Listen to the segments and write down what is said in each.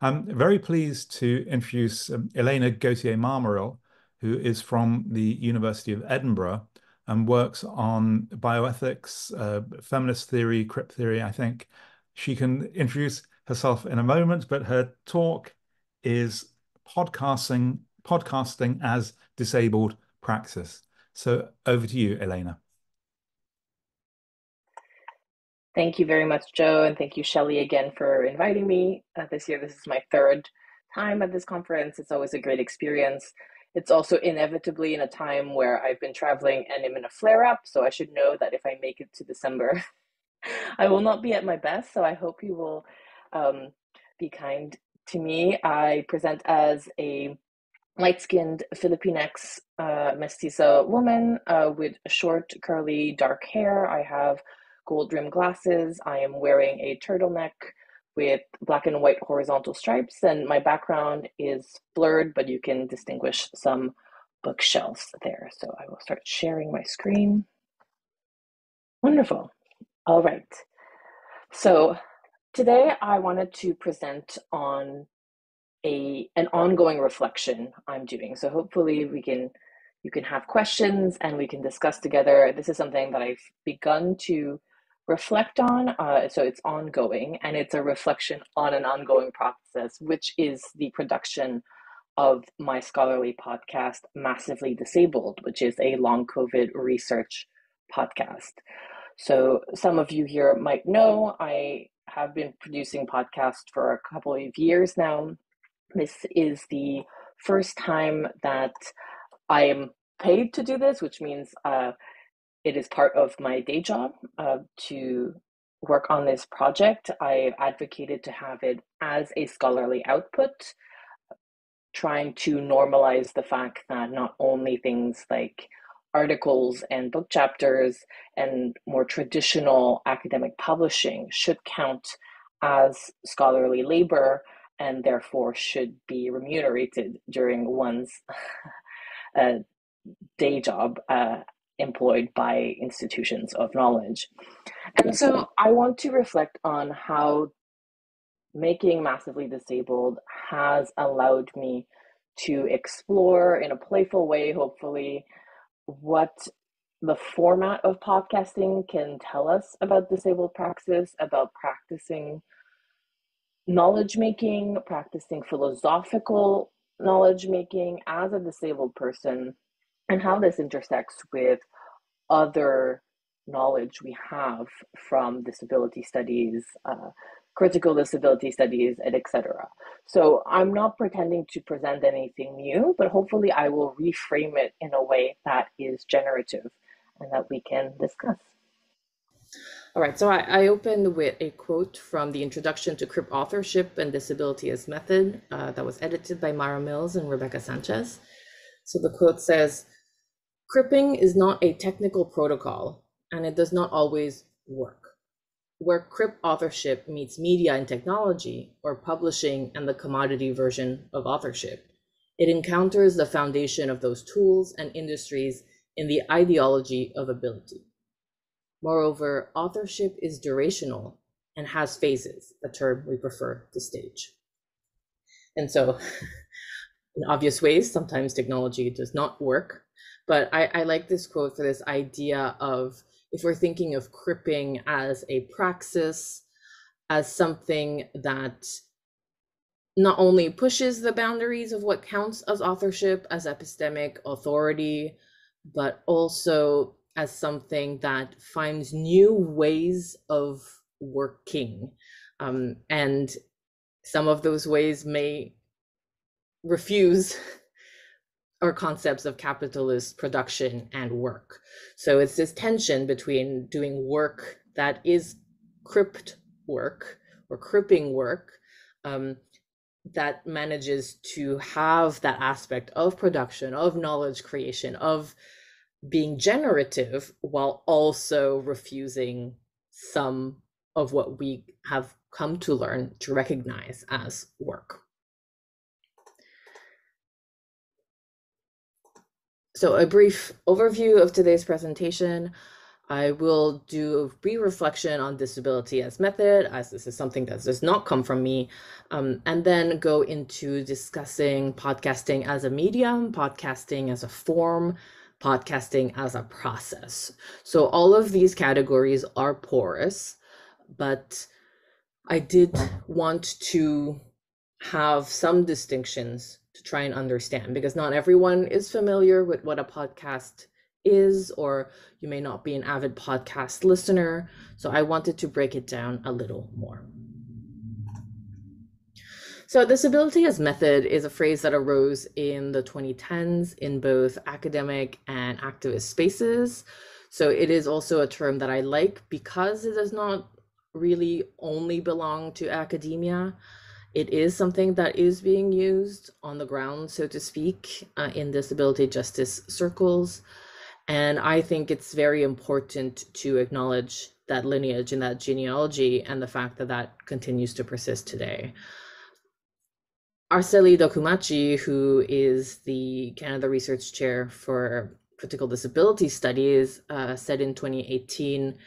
I'm very pleased to introduce um, Élaina Gauthier-Mamaril, who is from the University of Edinburgh and works on bioethics, uh, feminist theory, crip theory, I think. She can introduce herself in a moment, but her talk is podcasting, podcasting as disabled praxis. So over to you, Elena. Thank you very much, Joe, and thank you, Shelley, again for inviting me uh, this year. This is my third time at this conference. It's always a great experience. It's also inevitably in a time where I've been traveling and I'm in a flare up, so I should know that if I make it to December, I will not be at my best. So I hope you will um, be kind to me. I present as a light skinned Filipinx uh, mestiza woman uh, with short, curly, dark hair. I have gold rimmed glasses. I am wearing a turtleneck with black and white horizontal stripes, and my background is blurred, but you can distinguish some bookshelves there. So I will start sharing my screen. Wonderful. All right. So today I wanted to present on a an ongoing reflection I'm doing. So hopefully we can you can have questions and we can discuss together. This is something that I've begun to reflect on. Uh, so it's ongoing and it's a reflection on an ongoing process, which is the production of my scholarly podcast, Massively Disabled, which is a long COVID research podcast. So some of you here might know I have been producing podcasts for a couple of years now. This is the first time that I am paid to do this, which means uh, it is part of my day job uh, to work on this project. I've advocated to have it as a scholarly output, trying to normalize the fact that not only things like articles and book chapters and more traditional academic publishing should count as scholarly labor and therefore should be remunerated during one's uh, day job uh, employed by institutions of knowledge. And so I want to reflect on how making massively disabled has allowed me to explore in a playful way, hopefully, what the format of podcasting can tell us about disabled praxis, about practicing knowledge making, practicing philosophical knowledge making as a disabled person and how this intersects with other knowledge we have from disability studies, uh, critical disability studies, and etc. So I'm not pretending to present anything new, but hopefully I will reframe it in a way that is generative and that we can discuss. All right, so I, I opened with a quote from the Introduction to Crip Authorship and Disability as Method uh, that was edited by Mara Mills and Rebecca Sanchez. So the quote says, Cripping is not a technical protocol, and it does not always work. Where crip authorship meets media and technology, or publishing and the commodity version of authorship, it encounters the foundation of those tools and industries in the ideology of ability. Moreover, authorship is durational and has phases, a term we prefer to stage. And so, in obvious ways, sometimes technology does not work but I, I like this quote for this idea of if we're thinking of cripping as a praxis, as something that not only pushes the boundaries of what counts as authorship, as epistemic authority, but also as something that finds new ways of working. Um, and some of those ways may refuse or concepts of capitalist production and work. So it's this tension between doing work that is crip work or cripping work um, that manages to have that aspect of production, of knowledge creation, of being generative while also refusing some of what we have come to learn to recognize as work. So a brief overview of today's presentation. I will do a brief reflection on disability as method, as this is something that does not come from me, um, and then go into discussing podcasting as a medium, podcasting as a form, podcasting as a process. So all of these categories are porous, but I did want to have some distinctions to try and understand because not everyone is familiar with what a podcast is, or you may not be an avid podcast listener. So I wanted to break it down a little more. So, disability as method is a phrase that arose in the 2010s in both academic and activist spaces. So, it is also a term that I like because it does not really only belong to academia. It is something that is being used on the ground, so to speak, uh, in disability justice circles. And I think it's very important to acknowledge that lineage and that genealogy and the fact that that continues to persist today. Arseli Dokumaci, who is the Canada Research Chair for Critical Disability Studies, uh, said in 2018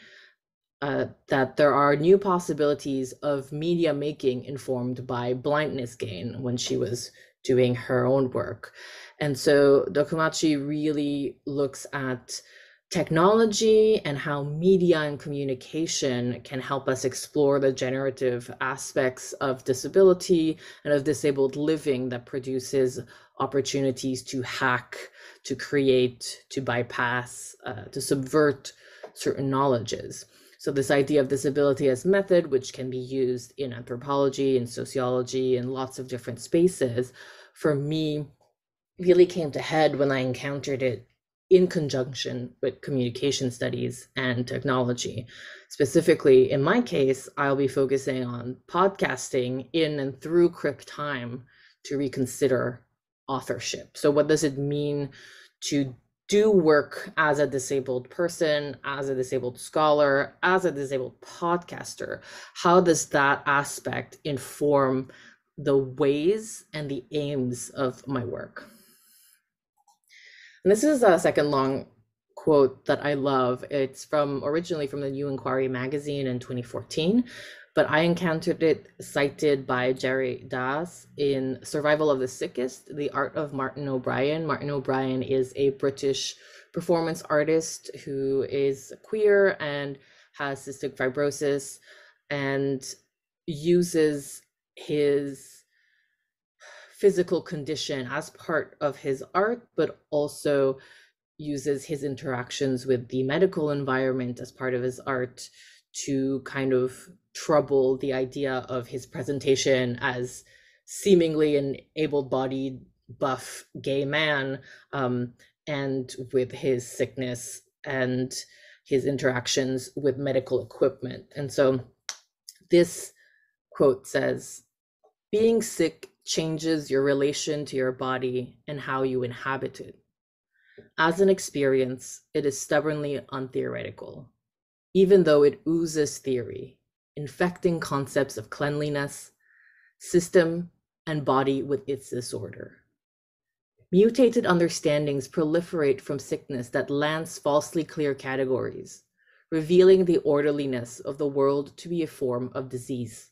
uh, that there are new possibilities of media making informed by blindness gain when she was doing her own work. And so Dokumaci really looks at technology and how media and communication can help us explore the generative aspects of disability and of disabled living that produces opportunities to hack, to create, to bypass, uh, to subvert certain knowledges. So, this idea of disability as method, which can be used in anthropology and sociology and lots of different spaces, for me really came to head when I encountered it in conjunction with communication studies and technology. Specifically, in my case, I'll be focusing on podcasting in and through Crip Time to reconsider authorship. So, what does it mean to do work as a disabled person, as a disabled scholar, as a disabled podcaster? How does that aspect inform the ways and the aims of my work? And this is a second long quote that I love. It's from originally from the New Inquiry magazine in 2014, but I encountered it cited by Jerry Das in Survival of the Sickest, The Art of Martin O'Brien. Martin O'Brien is a British performance artist who is queer and has cystic fibrosis and uses his physical condition as part of his art, but also uses his interactions with the medical environment as part of his art to kind of trouble the idea of his presentation as seemingly an able-bodied buff gay man um, and with his sickness and his interactions with medical equipment and so this quote says being sick changes your relation to your body and how you inhabit it. As an experience, it is stubbornly untheoretical, even though it oozes theory, infecting concepts of cleanliness, system, and body with its disorder. Mutated understandings proliferate from sickness that lands falsely clear categories, revealing the orderliness of the world to be a form of disease.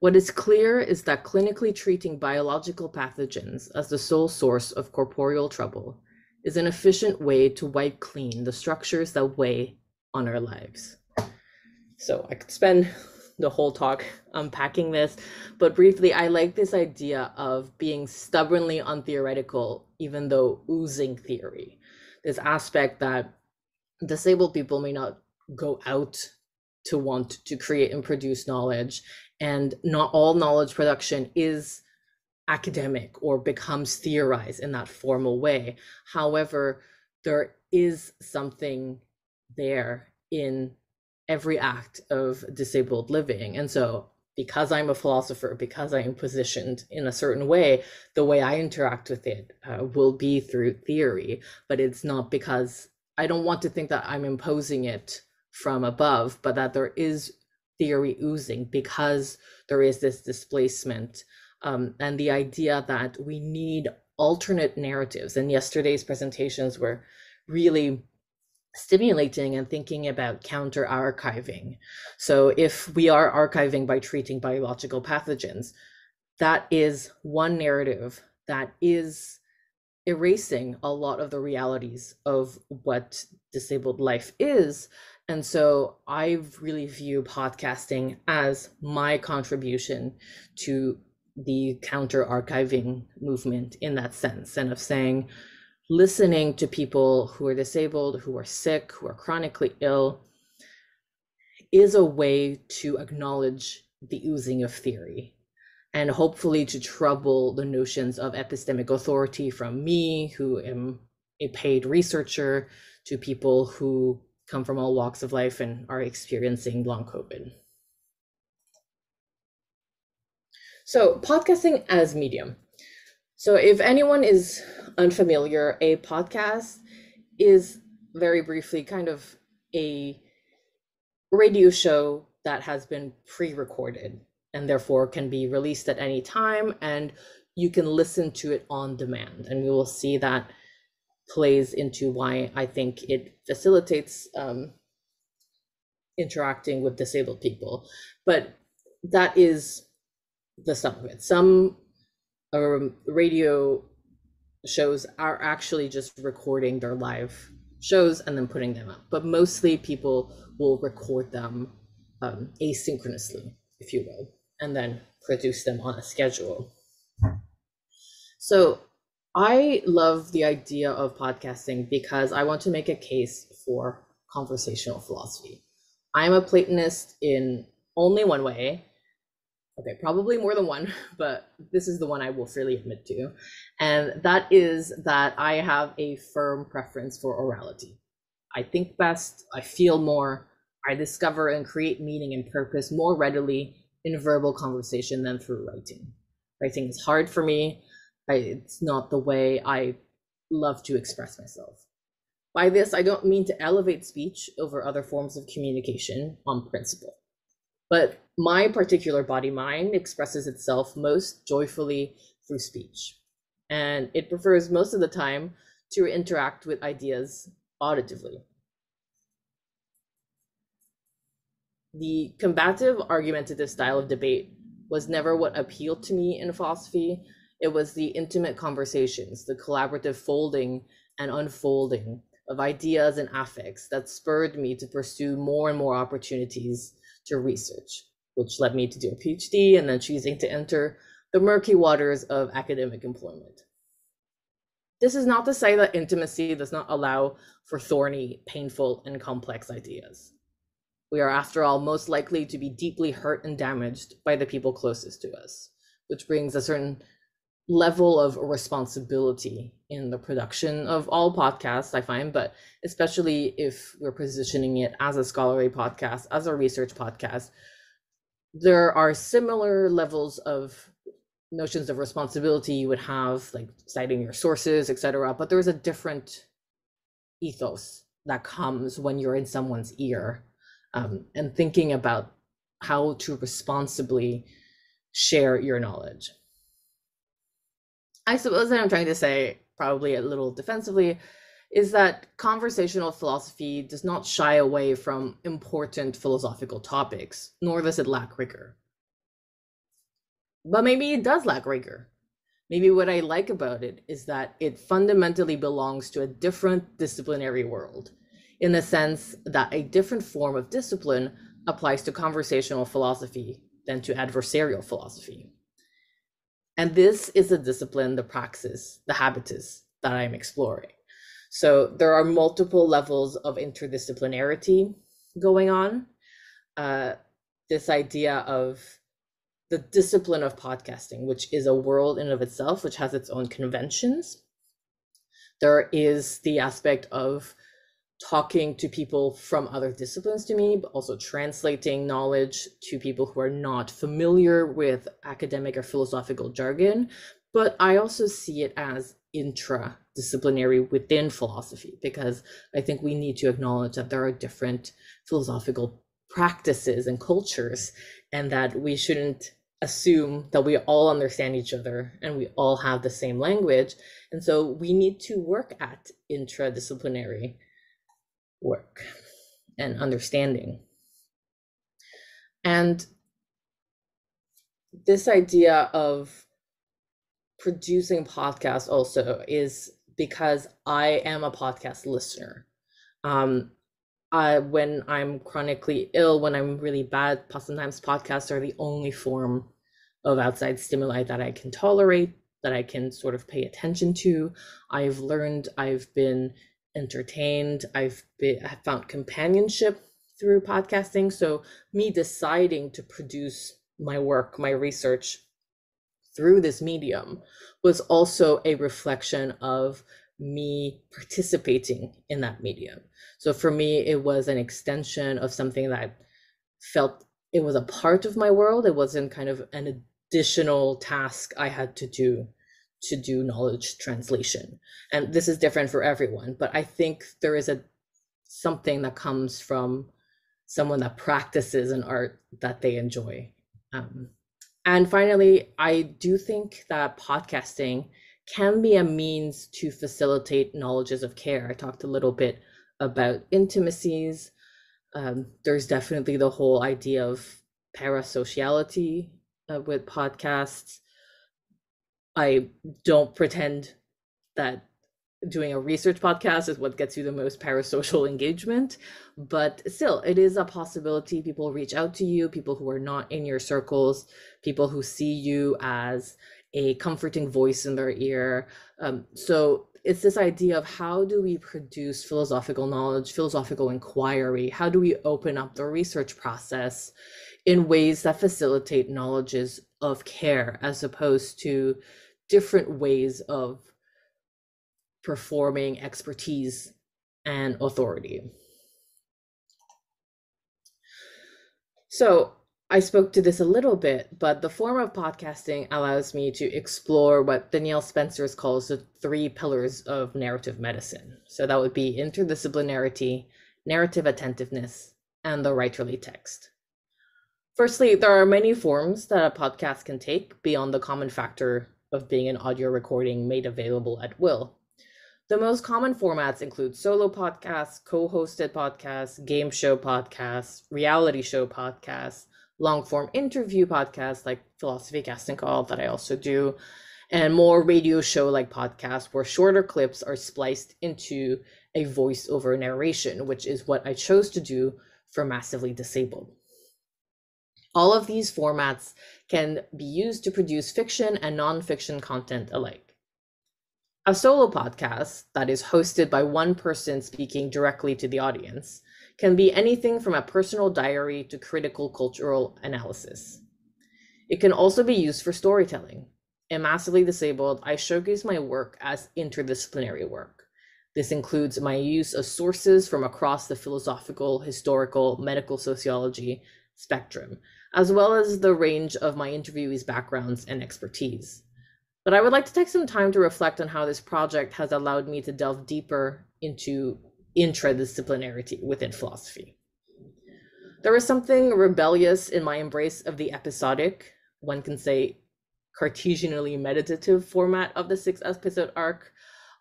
What is clear is that clinically treating biological pathogens as the sole source of corporeal trouble is an efficient way to wipe clean the structures that weigh on our lives. So I could spend the whole talk unpacking this, but briefly, I like this idea of being stubbornly untheoretical, even though oozing theory. This aspect that disabled people may not go out to want to create and produce knowledge and not all knowledge production is academic or becomes theorized in that formal way however there is something there in every act of disabled living and so because i'm a philosopher because i am positioned in a certain way the way i interact with it uh, will be through theory but it's not because i don't want to think that i'm imposing it from above but that there is theory oozing because there is this displacement um, and the idea that we need alternate narratives. And yesterday's presentations were really stimulating and thinking about counter archiving. So, if we are archiving by treating biological pathogens, that is one narrative that is erasing a lot of the realities of what disabled life is. And so I really view podcasting as my contribution to the counter archiving movement in that sense, and of saying, listening to people who are disabled, who are sick, who are chronically ill, is a way to acknowledge the oozing of theory and hopefully to trouble the notions of epistemic authority from me, who am a paid researcher, to people who come from all walks of life and are experiencing long COVID. So, podcasting as medium. So, if anyone is unfamiliar, a podcast is very briefly kind of a radio show that has been pre recorded and therefore can be released at any time and you can listen to it on demand. And we will see that plays into why i think it facilitates um, interacting with disabled people. But that is the sum of it. Some radio shows are actually just recording their live shows and then putting them up but mostly people will record them um, asynchronously if you will and then produce them on a schedule. So I love the idea of podcasting because I want to make a case for conversational philosophy. I'm a Platonist in only one way. Okay, probably more than one, but this is the one I will freely admit to. And that is that I have a firm preference for orality. I think best, I feel more, I discover and create meaning and purpose more readily in verbal conversation than through writing. Writing is hard for me. I, it's not the way I love to express myself. By this, I don't mean to elevate speech over other forms of communication on principle. But my particular body mind expresses itself most joyfully through speech. And it prefers most of the time to interact with ideas auditively. the combative, argumentative style of debate was never what appealed to me in philosophy. It was the intimate conversations, the collaborative folding and unfolding of ideas and affects that spurred me to pursue more and more opportunities to research, which led me to do a PhD and then choosing to enter the murky waters of academic employment. This is not to say that intimacy does not allow for thorny, painful, and complex ideas. We are, after all, most likely to be deeply hurt and damaged by the people closest to us, which brings a certain level of responsibility in the production of all podcasts, I find, but especially if we're positioning it as a scholarly podcast, as a research podcast, there are similar levels of notions of responsibility you would have, like citing your sources, etc. But there's a different ethos that comes when you're in someone's ear um, and thinking about how to responsibly share your knowledge. I suppose that I'm trying to say, probably a little defensively, is that conversational philosophy does not shy away from important philosophical topics, nor does it lack rigor. But maybe it does lack rigor. Maybe what I like about it is that it fundamentally belongs to a different disciplinary world in the sense that a different form of discipline applies to conversational philosophy than to adversarial philosophy. And this is the discipline, the praxis, the habitus that I'm exploring. So there are multiple levels of interdisciplinarity going on. Uh, this idea of the discipline of podcasting, which is a world in of itself, which has its own conventions. There is the aspect of talking to people from other disciplines to me, but also translating knowledge to people who are not familiar with academic or philosophical jargon. But I also see it as intradisciplinary within philosophy because I think we need to acknowledge that there are different philosophical practices and cultures, and that we shouldn't assume that we all understand each other and we all have the same language. And so we need to work at intradisciplinary work and understanding. And this idea of producing podcasts also is because I am a podcast listener. Um, when I'm chronically ill, when I'm really bad, sometimes podcasts are the only form of outside stimuli that I can tolerate, that I can sort of pay attention to. I've learned, I've been entertained, I've been, I've found companionship through podcasting. So me deciding to produce my work, my research through this medium was also a reflection of me participating in that medium. So for me, it was an extension of something that felt it was a part of my world. It wasn't kind of an additional task I had to do to do knowledge translation. And this is different for everyone, but I think there is a something that comes from someone that practices an art that they enjoy. Um, and finally, I do think that podcasting can be a means to facilitate knowledges of care. I talked a little bit about intimacies. Um, there's definitely the whole idea of parasociality uh, with podcasts. I don't pretend that doing a research podcast is what gets you the most parasocial engagement. But still it is a possibility people reach out to you people who are not in your circles people who see you as a comforting voice in their ear. Um, so it's this idea of how do we produce philosophical knowledge philosophical inquiry? How do we open up the research process in ways that facilitate knowledges of care as opposed to different ways of performing expertise and authority. So I spoke to this a little bit, but the form of podcasting allows me to explore what Danielle Spencer calls the three pillars of narrative medicine. So that would be interdisciplinarity, narrative attentiveness, and the writerly text. Firstly, there are many forms that a podcast can take beyond the common factor of being an audio recording made available at will. The most common formats include solo podcasts, co hosted podcasts, game show podcasts, reality show podcasts, long form interview podcasts like Philosophy Casting Call, that I also do, and more radio show like podcasts where shorter clips are spliced into a voiceover narration, which is what I chose to do for Massively Disabled. All of these formats can be used to produce fiction and nonfiction content alike. A solo podcast that is hosted by one person speaking directly to the audience can be anything from a personal diary to critical cultural analysis. It can also be used for storytelling. In Massively Disabled, I showcase my work as interdisciplinary work. This includes my use of sources from across the philosophical, historical, medical sociology spectrum, as well as the range of my interviewees' backgrounds and expertise. But I would like to take some time to reflect on how this project has allowed me to delve deeper into intradisciplinarity within philosophy. There was something rebellious in my embrace of the episodic, one can say Cartesianally meditative format of the six episode arc.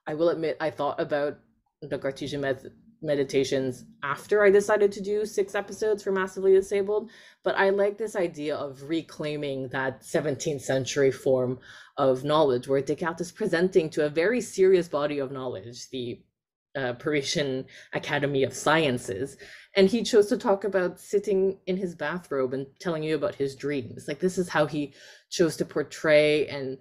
I will admit I thought about the Cartesian method meditations after I decided to do six episodes for Massively Disabled. But I like this idea of reclaiming that 17th century form of knowledge where Descartes is presenting to a very serious body of knowledge, the uh, Parisian Academy of Sciences. And he chose to talk about sitting in his bathrobe and telling you about his dreams. Like, this is how he chose to portray and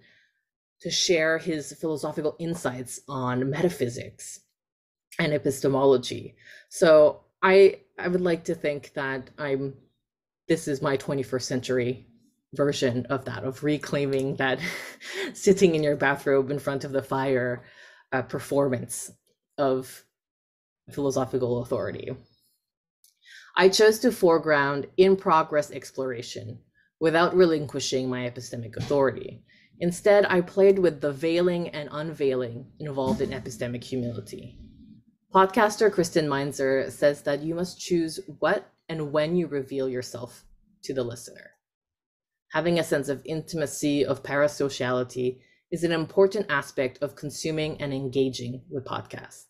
to share his philosophical insights on metaphysics and epistemology. So I I would like to think that I'm this is my 21st century version of that of reclaiming that sitting in your bathrobe in front of the fire uh, performance of philosophical authority. I chose to foreground in progress exploration without relinquishing my epistemic authority. Instead, I played with the veiling and unveiling involved in epistemic humility. Podcaster Kristen Meinzer says that you must choose what and when you reveal yourself to the listener. Having a sense of intimacy, of parasociality, is an important aspect of consuming and engaging with podcasts.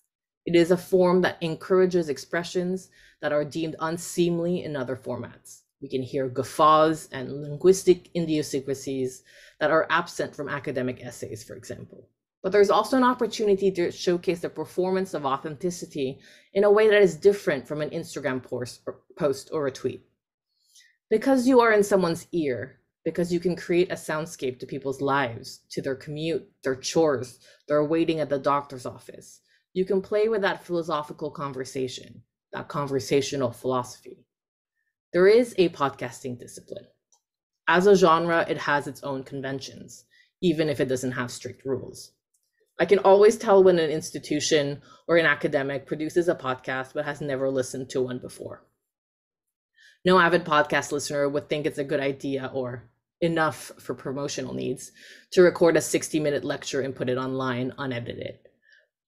It is a form that encourages expressions that are deemed unseemly in other formats. We can hear guffaws and linguistic idiosyncrasies that are absent from academic essays, for example. But there's also an opportunity to showcase the performance of authenticity in a way that is different from an Instagram post or, a tweet. Because you are in someone's ear, because you can create a soundscape to people's lives, to their commute, their chores, their waiting at the doctor's office. You can play with that philosophical conversation, that conversational philosophy. There is a podcasting discipline. As a genre, it has its own conventions, even if it doesn't have strict rules. I can always tell when an institution or an academic produces a podcast but has never listened to one before. No avid podcast listener would think it's a good idea or enough for promotional needs to record a 60 minute lecture and put it online unedited.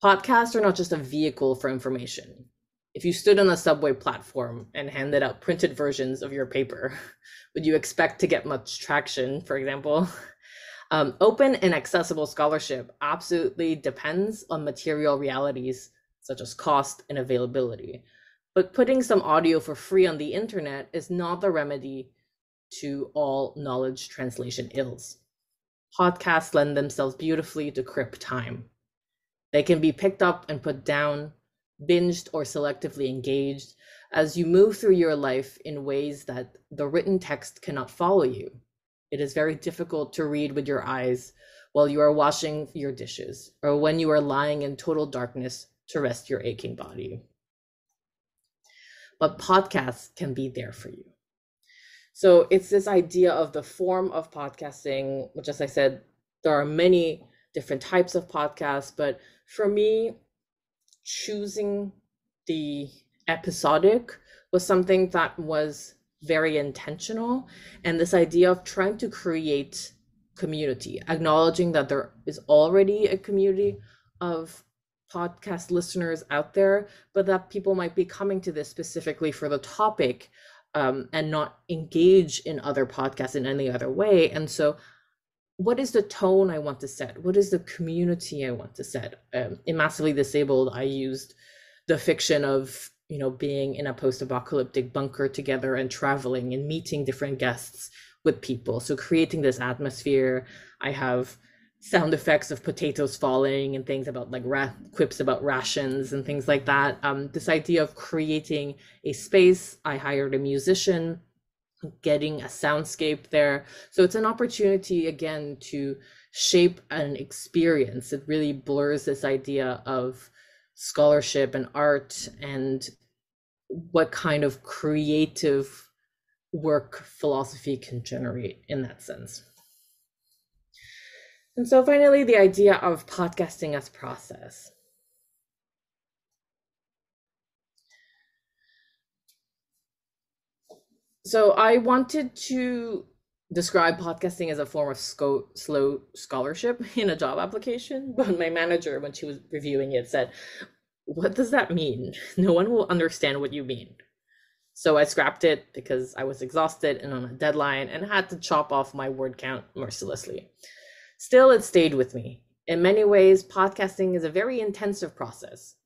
Podcasts are not just a vehicle for information. If you stood on a subway platform and handed out printed versions of your paper, would you expect to get much traction, for example? Um, open and accessible scholarship absolutely depends on material realities such as cost and availability. But putting some audio for free on the internet is not the remedy to all knowledge translation ills. Podcasts lend themselves beautifully to crip time. They can be picked up and put down, binged or selectively engaged as you move through your life in ways that the written text cannot follow you. It is very difficult to read with your eyes while you are washing your dishes or when you are lying in total darkness to rest your aching body. But podcasts can be there for you. So it's this idea of the form of podcasting, which, as I said, there are many different types of podcasts, but for me, choosing the episodic was something that was very intentional. And this idea of trying to create community, acknowledging that there is already a community of podcast listeners out there, but that people might be coming to this specifically for the topic um, and not engage in other podcasts in any other way. And so, what is the tone I want to set? What is the community I want to set? Um, in Massively Disabled, I used the fiction of you know being in a post-apocalyptic bunker together and traveling and meeting different guests with people so creating this atmosphere i have sound effects of potatoes falling and things about like ra- quips about rations and things like that. Um, this idea of creating a space. I hired a musician, getting a soundscape there. So it's an opportunity again to shape an experience. It really blurs this idea of scholarship and art and what kind of creative work philosophy can generate in that sense. And so finally, the idea of podcasting as process. So I wanted to describe podcasting as a form of sco- slow scholarship in a job application, but my manager, when she was reviewing it, said, "What does that mean? No one will understand what you mean." So I scrapped it because I was exhausted and on a deadline and had to chop off my word count mercilessly. Still, it stayed with me. In many ways, podcasting is a very intensive process.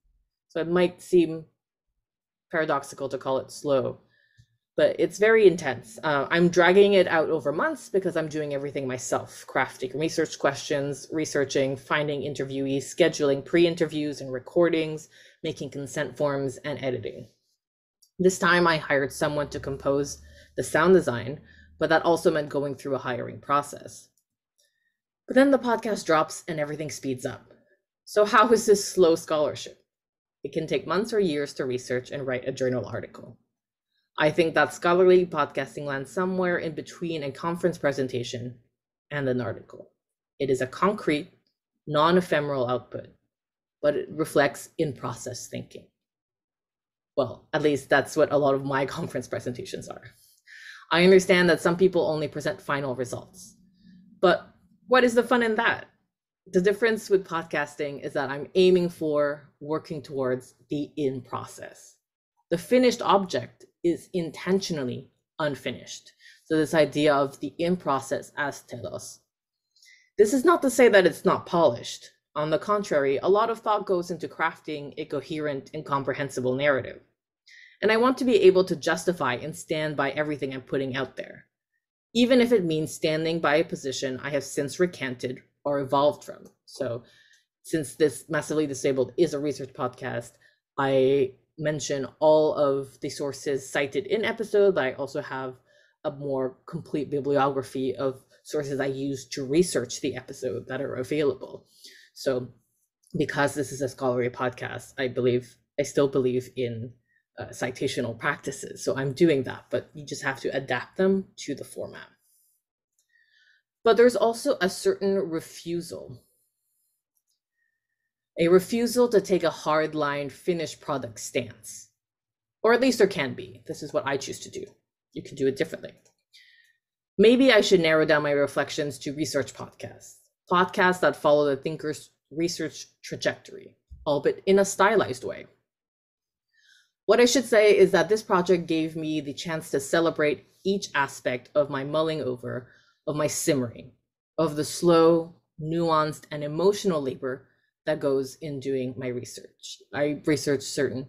So it might seem paradoxical to call it slow, but it's very intense. Uh, I'm dragging it out over months because I'm doing everything myself crafting research questions, researching, finding interviewees, scheduling pre interviews and recordings, making consent forms, and editing. This time I hired someone to compose the sound design, but that also meant going through a hiring process. But then the podcast drops and everything speeds up. So, how is this slow scholarship? It can take months or years to research and write a journal article. I think that scholarly podcasting lands somewhere in between a conference presentation and an article. It is a concrete, non ephemeral output, but it reflects in process thinking. Well, at least that's what a lot of my conference presentations are. I understand that some people only present final results, but what is the fun in that? The difference with podcasting is that I'm aiming for working towards the in process. The finished object is intentionally unfinished. So, this idea of the in process as telos. This is not to say that it's not polished. On the contrary, a lot of thought goes into crafting a coherent and comprehensible narrative. And I want to be able to justify and stand by everything I'm putting out there, even if it means standing by a position I have since recanted or evolved from. So, since this Massively Disabled is a research podcast, I mention all of the sources cited in episode, but I also have a more complete bibliography of sources I use to research the episode that are available. So, because this is a scholarly podcast, I believe I still believe in uh, citational practices. So I'm doing that, but you just have to adapt them to the format. But there's also a certain refusal. A refusal to take a hardline finished product stance. Or at least there can be. This is what I choose to do. You can do it differently. Maybe I should narrow down my reflections to research podcasts, podcasts that follow the thinker's research trajectory, albeit in a stylized way. What I should say is that this project gave me the chance to celebrate each aspect of my mulling over, of my simmering, of the slow, nuanced, and emotional labor that goes in doing my research. I research certain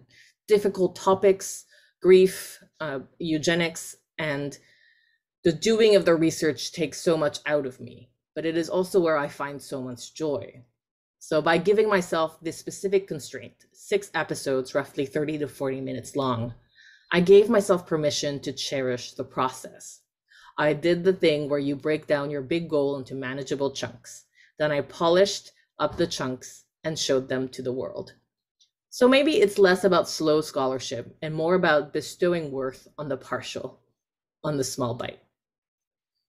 difficult topics, grief, uh, eugenics, and the doing of the research takes so much out of me, but it is also where I find so much joy. So, by giving myself this specific constraint, six episodes, roughly 30 to 40 minutes long, I gave myself permission to cherish the process. I did the thing where you break down your big goal into manageable chunks. Then I polished up the chunks and showed them to the world. So maybe it's less about slow scholarship and more about bestowing worth on the partial, on the small bite.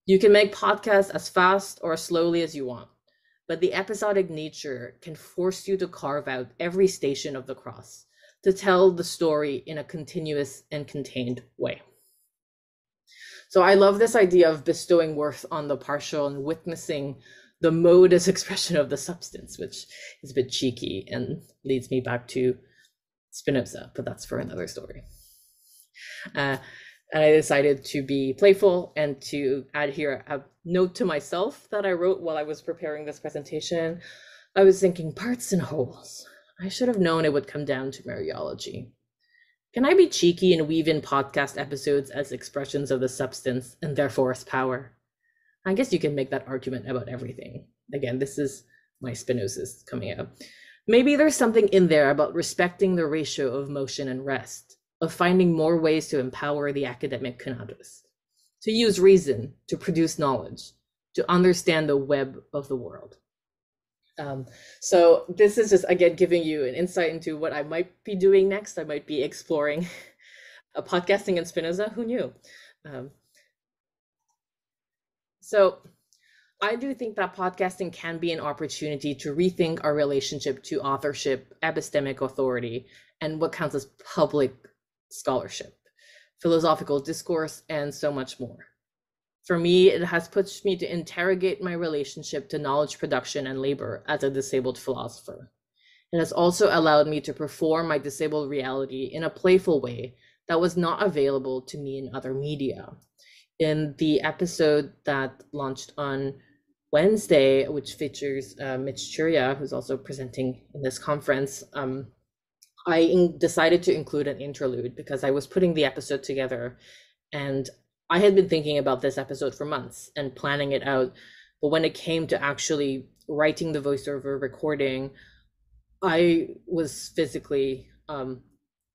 You can make podcasts as fast or as slowly as you want but the episodic nature can force you to carve out every station of the cross to tell the story in a continuous and contained way. So I love this idea of bestowing worth on the partial and witnessing the mode as expression of the substance, which is a bit cheeky and leads me back to Spinoza, but that's for another story. Uh, and I decided to be playful and to add here a note to myself that I wrote while I was preparing this presentation. I was thinking parts and wholes. I should have known it would come down to mereology. Can I be cheeky and weave in podcast episodes as expressions of the substance and therefore its power? I guess you can make that argument about everything. Again, this is my Spinoza's coming out. Maybe there's something in there about respecting the ratio of motion and rest of finding more ways to empower the academic conundrums, to use reason to produce knowledge, to understand the web of the world. Um, so this is just again giving you an insight into what I might be doing next. I might be exploring a podcasting in Spinoza. Who knew? Um, so I do think that podcasting can be an opportunity to rethink our relationship to authorship, epistemic authority, and what counts as public scholarship, philosophical discourse, and so much more. For me, it has pushed me to interrogate my relationship to knowledge production and labor as a disabled philosopher. It has also allowed me to perform my disabled reality in a playful way that was not available to me in other media. In the episode that launched on Wednesday, which features uh, Mich Ciurria, who's also presenting in this conference, um, I in- decided to include an interlude because I was putting the episode together and I had been thinking about this episode for months and planning it out. But when it came to actually writing the voiceover recording, I was physically um,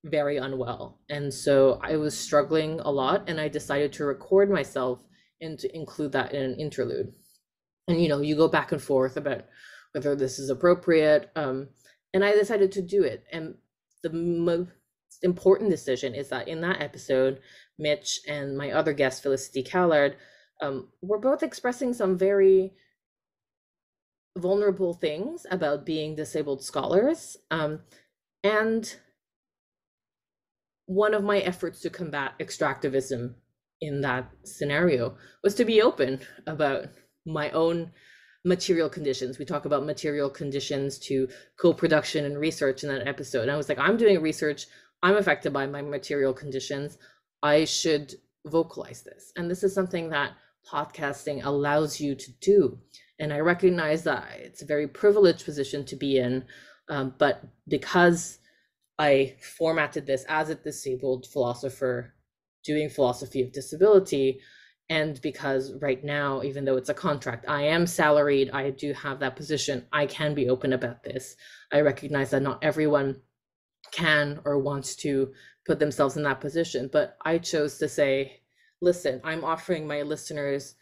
very unwell. And so I was struggling a lot and I decided to record myself and to include that in an interlude. And, you know, you go back and forth about whether this is appropriate. Um, and I decided to do it. And the most important decision is that in that episode, Mich and my other guest, Felicity Callard, um, were both expressing some very vulnerable things about being disabled scholars. Um, and one of my efforts to combat extractivism in that scenario was to be open about my own material conditions. We talk about material conditions to co-production and research in that episode. And I was like, I'm doing research. I'm affected by my material conditions. I should vocalize this. And this is something that podcasting allows you to do. And I recognize that it's a very privileged position to be in. Um, but because I formatted this as a disabled philosopher doing philosophy of disability, and because right now, even though it's a contract, I am salaried, I do have that position, I can be open about this. I recognize that not everyone can or wants to put themselves in that position, but I chose to say, listen, I'm offering my listeners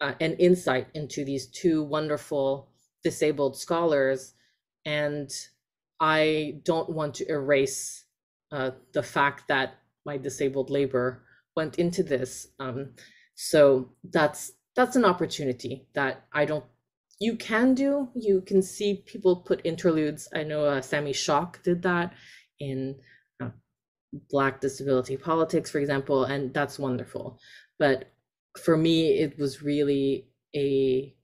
uh, an insight into these two wonderful disabled scholars, and I don't want to erase uh, the fact that my disabled labor went into this. Um, so that's that's an opportunity that I don't. You can do. You can see people put interludes. I know uh, Sami Schalk did that in uh, Black disability politics, for example, and that's wonderful. But for me, it was really a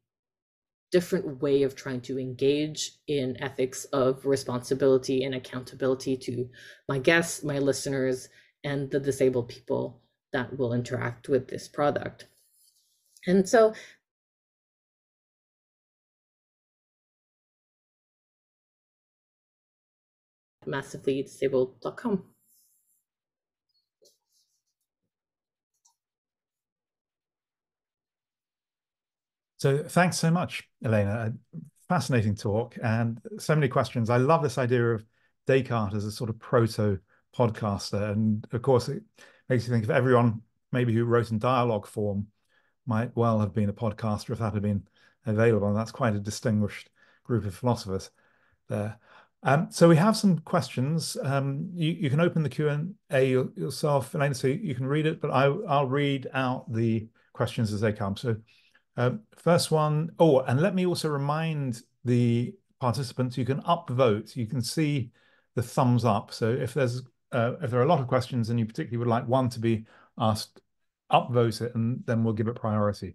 different way of trying to engage in ethics of responsibility and accountability to my guests, my listeners, and the disabled people that will interact with this product. And so massively massivelydisabled.com. So thanks so much, Élaina. Fascinating talk and so many questions. I love this idea of Descartes as a sort of proto podcaster. And of course, it makes you think of everyone maybe who wrote in dialogue form might well have been a podcaster if that had been available. And that's quite a distinguished group of philosophers there. Um, so we have some questions. Um, you, you, can open the Q&A yourself, Élaina, so you can read it, but I, will read out the questions as they come. So uh, first one, oh, and let me also remind the participants, you can upvote. You can see the thumbs up. So if there's uh, if there are a lot of questions and you particularly would like one to be asked, upvote it and then we'll give it priority.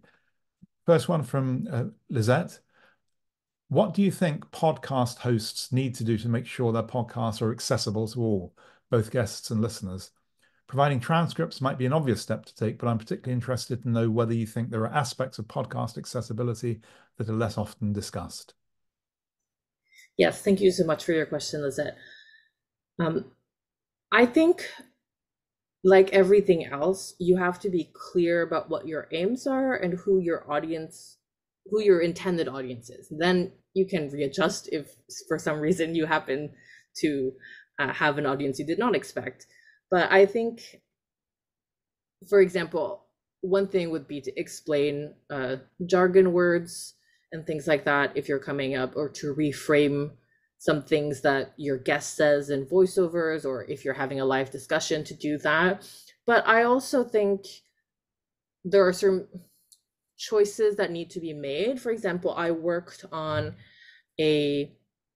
First one from uh, Lizette. What do you think podcast hosts need to do to make sure their podcasts are accessible to all, both guests and listeners? Providing transcripts might be an obvious step to take, but I'm particularly interested to know whether you think there are aspects of podcast accessibility that are less often discussed. Yes, thank you so much for your question, Lizette. Um, I think, like everything else, you have to be clear about what your aims are and who your audience, who your intended audience is. Then you can readjust if for some reason you happen to uh, have an audience you did not expect. But I think, for example, one thing would be to explain uh, jargon words and things like that if you're coming up or to reframe some things that your guest says in voiceovers or if you're having a live discussion to do that. But i also think there are some choices that need to be made. For example i worked on a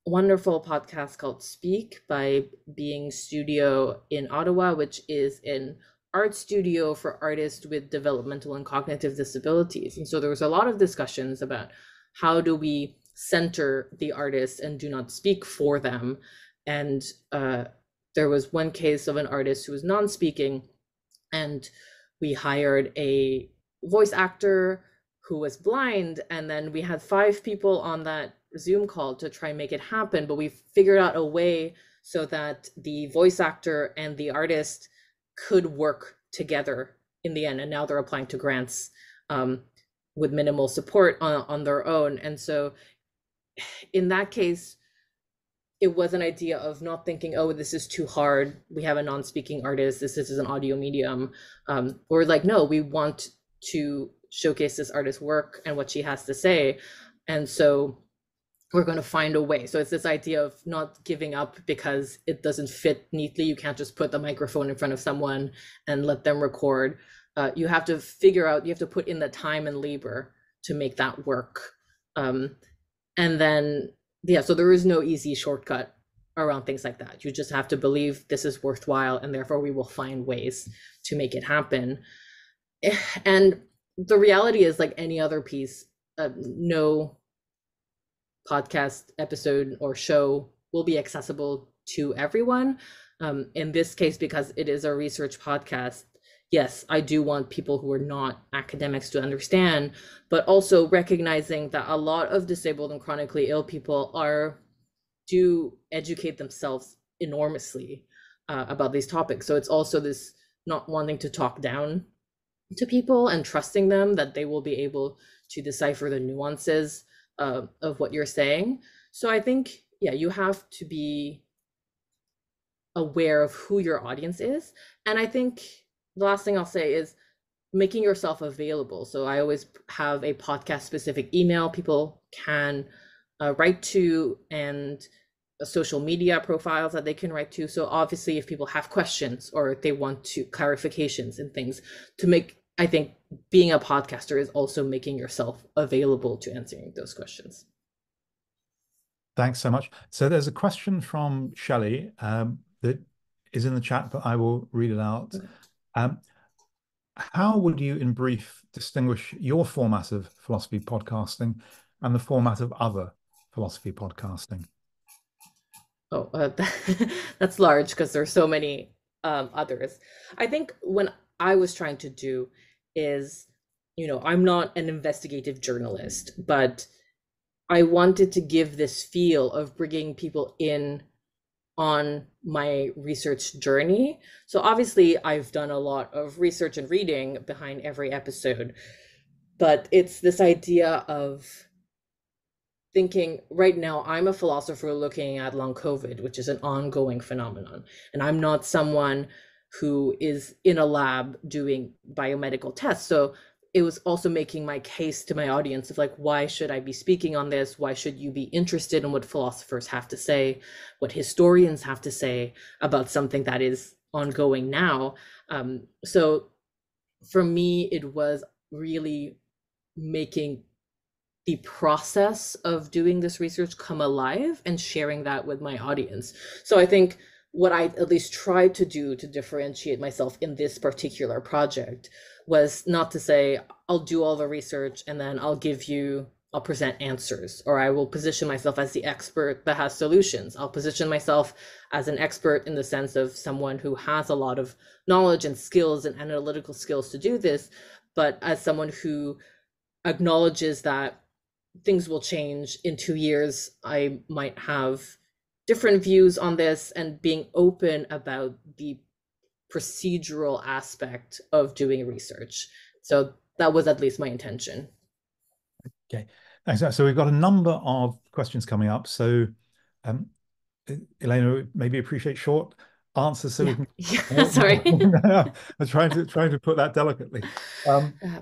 wonderful podcast called speak by being studio in ottawa which is an art studio for artists with developmental and cognitive disabilities and so there was a lot of discussions about how do we center the artist and do not speak for them. And uh, there was one case of an artist who was non speaking, and we hired a voice actor who was blind. And then we had five people on that Zoom call to try and make it happen. But we figured out a way so that the voice actor and the artist could work together in the end. And now they're applying to grants um, with minimal support on, on their own. And so in that case, it was an idea of not thinking, oh, this is too hard. We have a non-speaking artist. This, this is an audio medium. Um, or like, no, we want to showcase this artist's work and what she has to say. And so we're going to find a way. So it's this idea of not giving up because it doesn't fit neatly. You can't just put the microphone in front of someone and let them record. Uh, you have to figure out, you have to put in the time and labor to make that work. Um, and then yeah so there is no easy shortcut around things like that you just have to believe this is worthwhile and therefore we will find ways to make it happen and the reality is like any other piece uh, no podcast episode or show will be accessible to everyone um, in this case because it is a research podcast yes, I do want people who are not academics to understand, but also recognizing that a lot of disabled and chronically ill people are do educate themselves enormously uh, about these topics. So it's also this not wanting to talk down to people and trusting them that they will be able to decipher the nuances uh, of what you're saying. So I think, yeah, you have to be aware of who your audience is. And I think the last thing I'll say is making yourself available. So I always have a podcast specific email people can uh, write to and social media profiles that they can write to. So obviously, if people have questions or they want to clarifications and things to make, I think being a podcaster is also making yourself available to answering those questions. Thanks so much. So there's a question from Shelley um, that is in the chat, but I will read it out. Um, how would you, in brief, distinguish your format of philosophy podcasting and the format of other philosophy podcasting? Oh, uh, that's large because there's so many um, others. I think when I was trying to do is, you know, I'm not an investigative journalist, but I wanted to give this feel of bringing people in on my research journey. So obviously I've done a lot of research and reading behind every episode, but it's this idea of thinking right now I'm a philosopher looking at long COVID, which is an ongoing phenomenon. And I'm not someone who is in a lab doing biomedical tests. So it was also making my case to my audience of like why should i be speaking on this why should you be interested in what philosophers have to say what historians have to say about something that is ongoing now um, so for me it was really making the process of doing this research come alive and sharing that with my audience. So I think what I at least tried to do to differentiate myself in this particular project was not to say, I'll do all the research and then I'll give you, I'll present answers, or I will position myself as the expert that has solutions. I'll position myself as an expert in the sense of someone who has a lot of knowledge and skills and analytical skills to do this, but as someone who acknowledges that things will change in two years. I might have different views on this and being open about the procedural aspect of doing research. So that was at least my intention. Okay, thanks. So we've got a number of questions coming up. So, um, Élaina, maybe appreciate short answers so yeah. we can. Yeah, sorry, I'm trying to trying to put that delicately. Um, uh,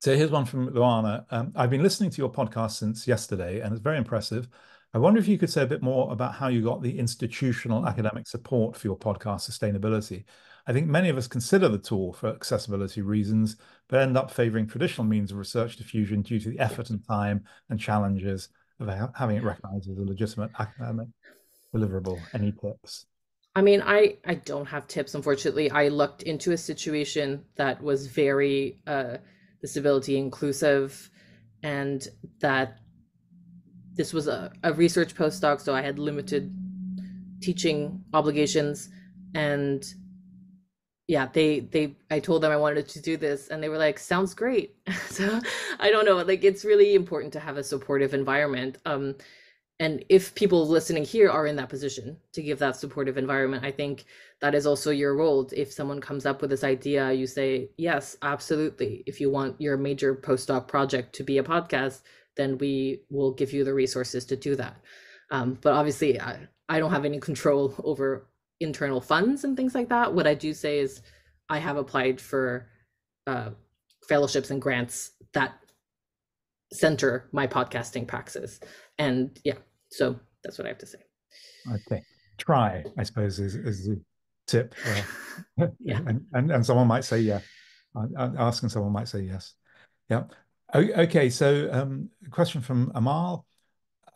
so here's one from Luana. Um, I've been listening to your podcast since yesterday, and it's very impressive. I wonder if you could say a bit more about how you got the institutional academic support for your podcast sustainability. I think many of us consider the tool for accessibility reasons, but end up favoring traditional means of research diffusion due to the effort and time and challenges of having it recognized as a legitimate academic deliverable. Any tips? I mean, I I don't have tips. Unfortunately, I looked into a situation that was very uh, disability inclusive and that this was a, a research postdoc so i had limited teaching obligations. And yeah they they i told them i wanted to do this and they were like sounds great. So i don't know like it's really important to have a supportive environment um and if people listening here are in that position to give that supportive environment i think that is also your role. If someone comes up with this idea you say yes absolutely. If you want your major postdoc project to be a podcast then we will give you the resources to do that. Um, but obviously I, I don't have any control over internal funds and things like that. What i do say is i have applied for uh, fellowships and grants that center my podcasting praxis and yeah so that's what i have to say. Okay try i suppose is, is the tip uh, yeah. and, and, and someone might say yeah. Asking someone might say yes. Yeah okay so um question from amal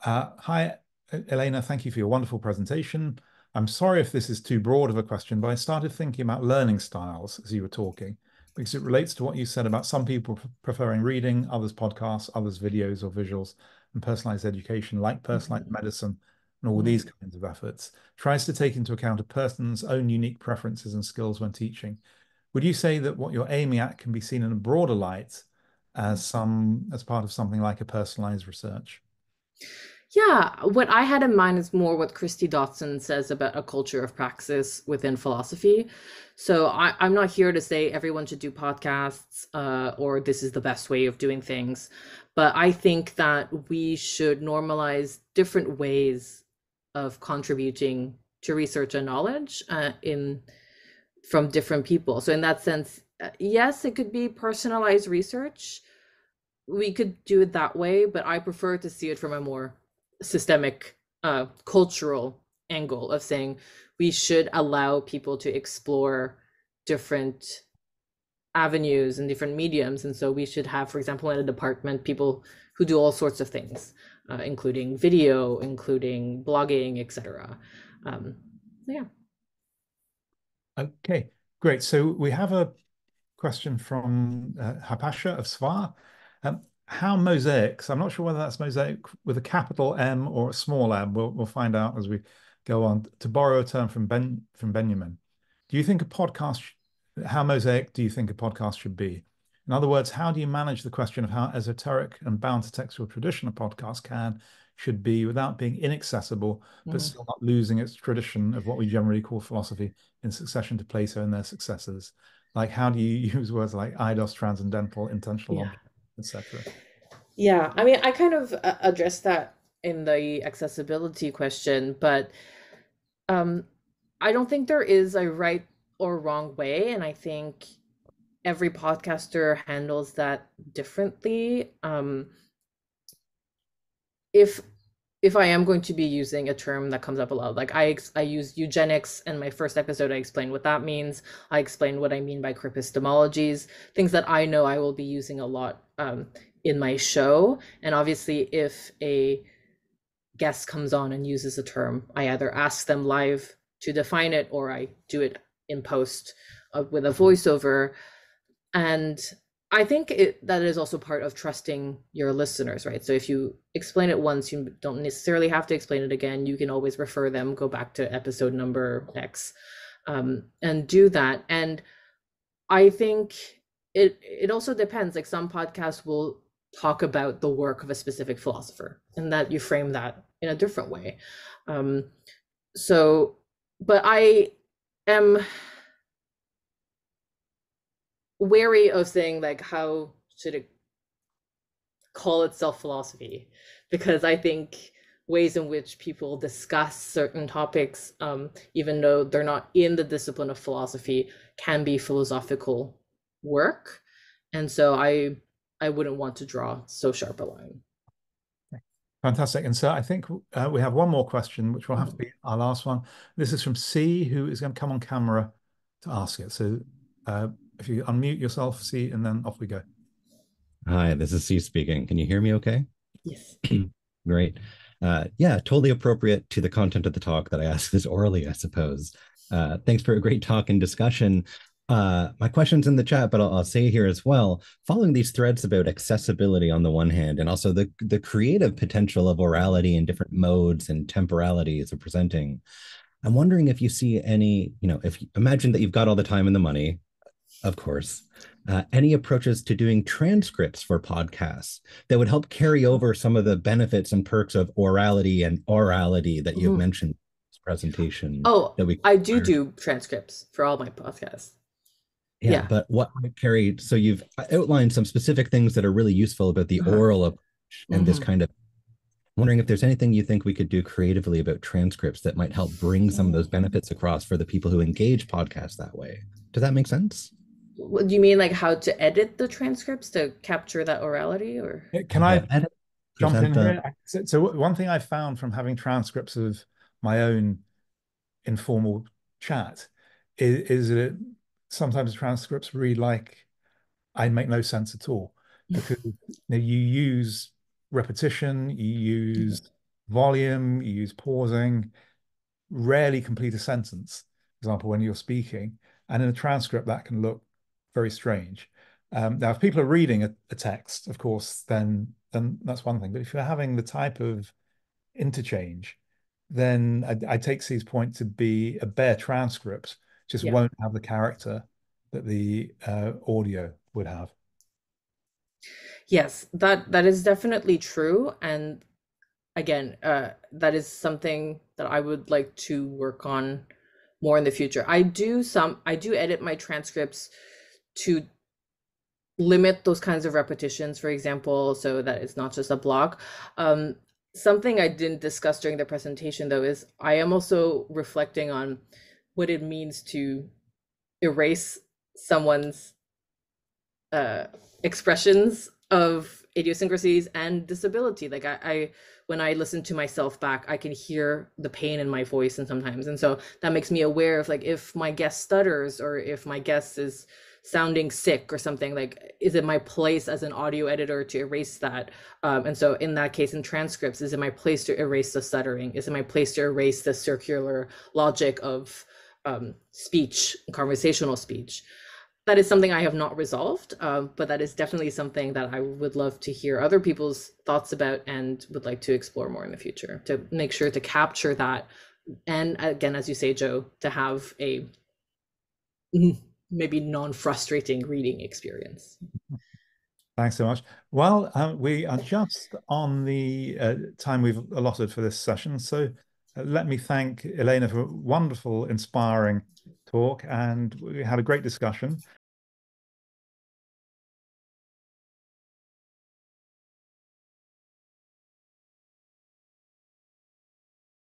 uh, hi Élaina thank you for your wonderful presentation i'm sorry if this is too broad of a question but i started thinking about learning styles as you were talking because it relates to what you said about some people preferring reading others podcasts others videos or visuals and personalized education like personalized mm -hmm. medicine and all these kinds of efforts, tries to take into account a person's own unique preferences and skills when teaching. would you say that what you're aiming at can be seen in a broader light as some as part of something like a personalized research? Yeah, what I had in mind is more what Kristie Dotson says about a culture of praxis within philosophy. So I, am not here to say everyone should do podcasts uh, or this is the best way of doing things, but I think that we should normalize different ways of contributing to research and knowledge uh, in from different people. So in that sense, yes, it could be personalized research. We could do it that way, but I prefer to see it from a more systemic uh, cultural angle of saying we should allow people to explore different avenues and different mediums. And so we should have for example in a department people who do all sorts of things uh, including video including blogging etc um, yeah. Okay great. So we have a question from uh, Hapasha of Svar. Um, how mosaics, I'm not sure whether that's mosaic with a capital M or a small m. We'll, we'll find out as we go on. To borrow a term from Ben from Benjamin, do you think a podcast, how mosaic do you think a podcast should be? In other words, how do you manage the question of how esoteric and bound to textual tradition a podcast can, should be without being inaccessible, but mm. still not losing its tradition of what we generally call philosophy in succession to Plato and their successors? Like, how do you use words like eidos, transcendental, intentional, yeah etc. Yeah, I mean, I kind of uh, addressed that in the accessibility question, but um, I don't think there is a right or wrong way, and I think every podcaster handles that differently. Um, if if I am going to be using a term that comes up a lot, like I I use eugenics in my first episode, I explained what that means. I explained what I mean by cripistemologies, things that I know I will be using a lot um, in my show. And obviously, if a guest comes on and uses a term, I either ask them live to define it or I do it in post uh, with a voiceover. And I think it, that is also part of trusting your listeners, right? So if you explain it once, you don't necessarily have to explain it again. You can always refer them, go back to episode number X, um, and do that. And I think it it also depends. Like some podcasts will talk about the work of a specific philosopher, and that you frame that in a different way. Um, so, but I am wary of saying like how should it call itself philosophy because i think ways in which people discuss certain topics um, even though they're not in the discipline of philosophy can be philosophical work and so i i wouldn't want to draw so sharp a line Fantastic. And so I think uh, we have one more question, which will have to be our last one. This is from C, who is going to come on camera to ask it. So uh, if you unmute yourself, C, and then off we go. Hi, this is C speaking. Can you hear me okay? Yes. Great. Uh, yeah, totally appropriate to the content of the talk that I asked this orally, I suppose. Uh, thanks for a great talk and discussion. Uh, my question's in the chat, but I'll, I'll, say here as well. Following these threads about accessibility on the one hand, and also the the creative potential of orality in different modes and temporalities of presenting, I'm wondering if you see any, you know, if imagine that you've got all the time and the money, of course, uh, any approaches to doing transcripts for podcasts that would help carry over some of the benefits and perks of orality and orality that you've mm. mentioned in this presentation. Oh, that we I do do transcripts for all my podcasts. Yeah, yeah, but what might carry? So you've outlined some specific things that are really useful about the uh-huh. oral approach and mm-hmm. this kind of. I'm Wondering if there's anything you think we could do creatively about transcripts that might help bring some of those benefits across for the people who engage podcasts that way. Does that make sense? Do you mean like how to edit the transcripts to capture that orality or? Can i edit, jump in here? So, so one thing i found from having transcripts of my own informal chat is, is that sometimes transcripts read like i make no sense at all. Because you, know, you use repetition you use volume you use pausing rarely complete a sentence. For example when you're speaking and in a transcript that can look very strange. Um, now, if people are reading a, a, text, of course, then then that's one thing. But if you're having the type of interchange, then I, I take C's point to be a bare transcript just yeah. won't have the character that the uh, audio would have. Yes, that that is definitely true, and again, uh, that is something that I would like to work on more in the future. I do some, I do edit my transcripts to limit those kinds of repetitions, for example, so that it's not just a block. Um, something I didn't discuss during the presentation, though, is I am also reflecting on what it means to erase someone's uh, expressions of idiosyncrasies and disability. Like I, I when I listen to myself back, I can hear the pain in my voice and sometimes. And so that makes me aware of like if my guest stutters or if my guest is sounding sick or something like is it my place as an audio editor to erase that? Um, and so in that case in transcripts is it my place to erase the stuttering? Is it my place to erase the circular logic of um, speech conversational speech? That is something I have not resolved, um, but that is definitely something that I would love to hear other people's thoughts about and would like to explore more in the future to make sure to capture that. And again, as you say, Joe, to have a maybe non frustrating reading experience. Thanks so much. Well, uh, we are just on the uh, time we've allotted for this session. So uh, let me thank Élaina for a wonderful, inspiring talk, and we had a great discussion.